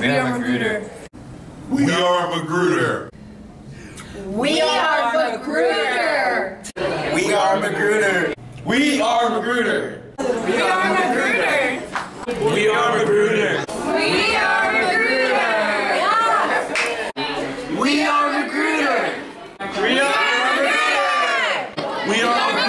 We are Magruder. We are Magruder. We are Magruder. We are Magruder. We are Magruder. We are Magruder. We are Magruder. We are Magruder. We are Magruder. We are Magruder. We are